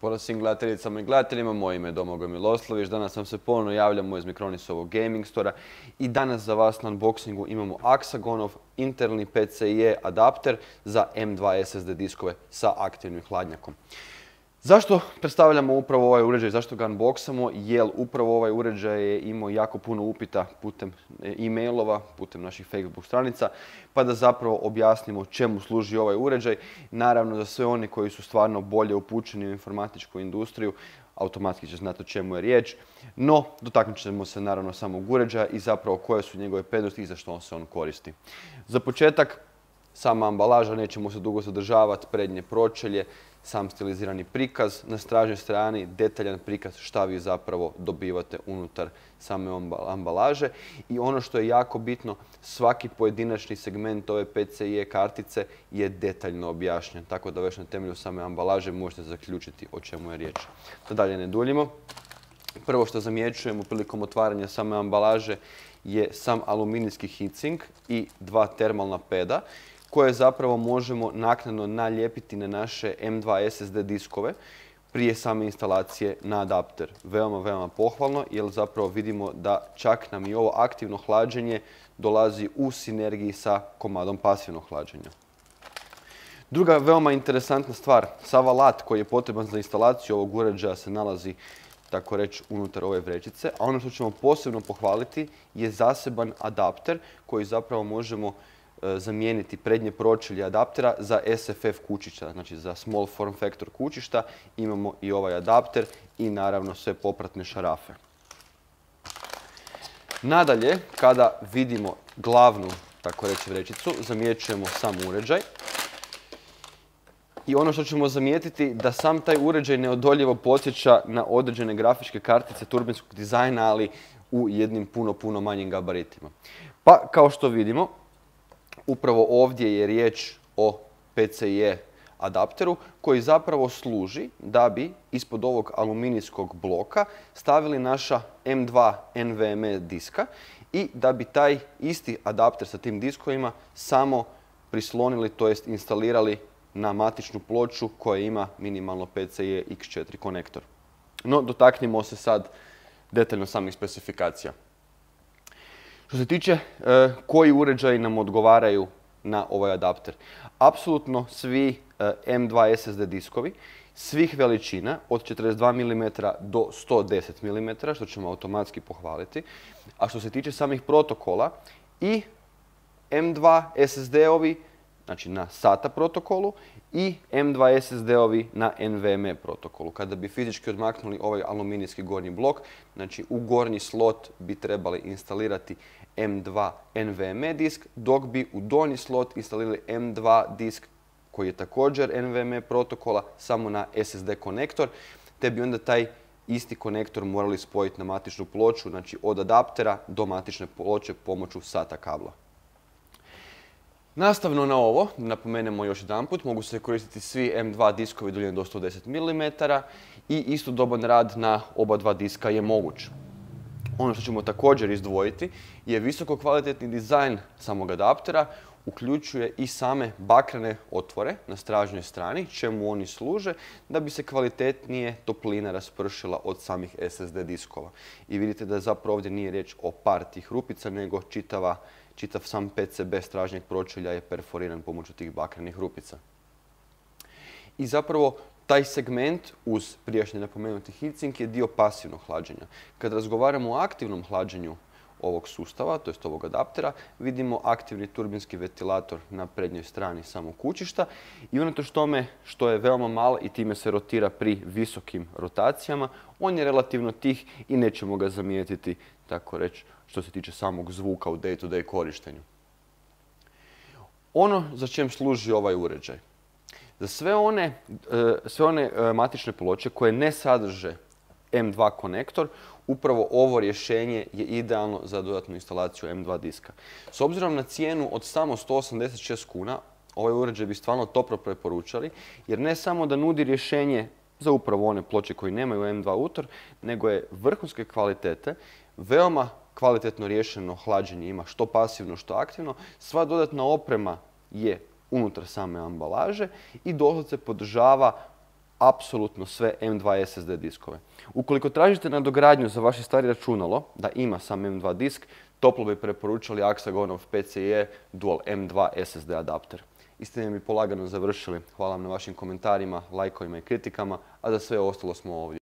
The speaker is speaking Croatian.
Pozdrav svim gledateljicama i gledateljima, moje ime je Domagoj Miloslović, danas vam se ponovno javljamo iz Mikronisovog gaming stora i danas za vas na unboxingu imamo Axagonov interni PCIe adapter za M2 SSD diskove sa aktivnim hladnjakom. Zašto predstavljamo upravo ovaj uređaj, zašto ga unboxamo? Jer upravo ovaj uređaj je imao jako puno upita putem e-mailova, putem naših Facebook stranica, pa da zapravo objasnimo čemu služi ovaj uređaj. Naravno za sve oni koji su stvarno bolje upućeni u informatičku industriju, automatski će znati o čemu je riječ. No, dotaknut ćemo se naravno samog uređaja i zapravo koje su njegove prednosti i za što se on koristi. Za početak, sama ambalaža, nećemo se dugo zadržavati, prednje pročelje, sam stilizirani prikaz, na stražnjoj strani detaljan prikaz šta vi zapravo dobivate unutar same ambalaže. I ono što je jako bitno, svaki pojedinačni segment ove PCIe kartice je detaljno objašnjen, tako da već na temelju same ambalaže možete zaključiti o čemu je riječ. Da dalje ne duljimo. Prvo što zamjećujemo prilikom otvaranja same ambalaže je sam aluminijski heatsink i dva termalna peda koje zapravo možemo naknadno nalijepiti na naše M2 SSD diskove prije same instalacije na adapter. Veoma, veoma pohvalno jer zapravo vidimo da čak nam i ovo aktivno hlađenje dolazi u sinergiji sa komadom pasivnog hlađenja. Druga veoma interesantna stvar, sav alat koji je potreban za instalaciju ovog uređaja se nalazi tako reći unutar ove vrećice, a ono što ćemo posebno pohvaliti je zaseban adapter koji zapravo možemo zamijeniti prednje pročelje adaptera za SFF kućića, znači za small form factor kućišta. Imamo i ovaj adapter i naravno sve popratne šarafe. Nadalje, kada vidimo glavnu, tako reći, vrećicu, zamjećujemo sam uređaj. I ono što ćemo zamijetiti da sam taj uređaj neodoljivo podsjeća na određene grafičke kartice turbinskog dizajna, ali u jednim puno, puno manjim gabaritima. Pa, kao što vidimo, upravo ovdje je riječ o PCIe adapteru koji zapravo služi da bi ispod ovog aluminijskog bloka stavili naša M2 NVMe diska i da bi taj isti adapter sa tim diskovima samo prislonili, to jest instalirali na matičnu ploču koja ima minimalno PCIe X4 konektor. No, dotaknimo se sad detaljno samih specifikacija. Što se tiče e, koji uređaji nam odgovaraju na ovaj adapter. Apsolutno svi e, M2 SSD diskovi, svih veličina od 42 mm do 110 mm, što ćemo automatski pohvaliti. A što se tiče samih protokola i M2 SSD-ovi, znači na SATA protokolu i M2 SSD-ovi na NVMe protokolu. Kada bi fizički odmaknuli ovaj aluminijski gornji blok, znači u gornji slot bi trebali instalirati M2 NVMe disk, dok bi u donji slot instalirali M2 disk koji je također NVMe protokola, samo na SSD konektor, te bi onda taj isti konektor morali spojiti na matičnu ploču, znači od adaptera do matične ploče pomoću SATA kabla. Nastavno na ovo, napomenemo još jedan put, mogu se koristiti svi M2 diskovi duljine do 110 mm i istodoban rad na oba dva diska je moguć. Ono što ćemo također izdvojiti je visoko kvalitetni dizajn samog adaptera, uključuje i same bakrene otvore na stražnjoj strani, čemu oni služe, da bi se kvalitetnije toplina raspršila od samih SSD diskova. I vidite da zapravo ovdje nije riječ o par tih rupica, nego čitava čitav sam PCB stražnjeg pročelja je perforiran pomoću tih bakrenih rupica. I zapravo taj segment uz prijašnje napomenuti heatsink je dio pasivnog hlađenja. Kad razgovaramo o aktivnom hlađenju ovog sustava, to jest ovog adaptera, vidimo aktivni turbinski ventilator na prednjoj strani samog kućišta i unatoč tome što je veoma mal i time se rotira pri visokim rotacijama, on je relativno tih i nećemo ga zamijetiti, tako reći, što se tiče samog zvuka u day-to-day korištenju. Ono za čem služi ovaj uređaj. Za sve one, e, sve one e, matične ploče koje ne sadrže M2 konektor, upravo ovo rješenje je idealno za dodatnu instalaciju M2 diska. S obzirom na cijenu od samo 186 kuna, ovaj uređaj bi stvarno toplo preporučali, jer ne samo da nudi rješenje za upravo one ploče koji nemaju M2 utor, nego je vrhunske kvalitete, veoma kvalitetno riješeno hlađenje ima što pasivno, što aktivno. Sva dodatna oprema je unutar same ambalaže i doslovce podržava apsolutno sve M2 SSD diskove. Ukoliko tražite nadogradnju za vaše stari računalo, da ima sam M2 disk, toplo bi preporučili Axagonov PCIe Dual M2 SSD adapter. I s time bi polagano završili. Hvala vam na vašim komentarima, lajkovima i kritikama, a za sve ostalo smo ovdje.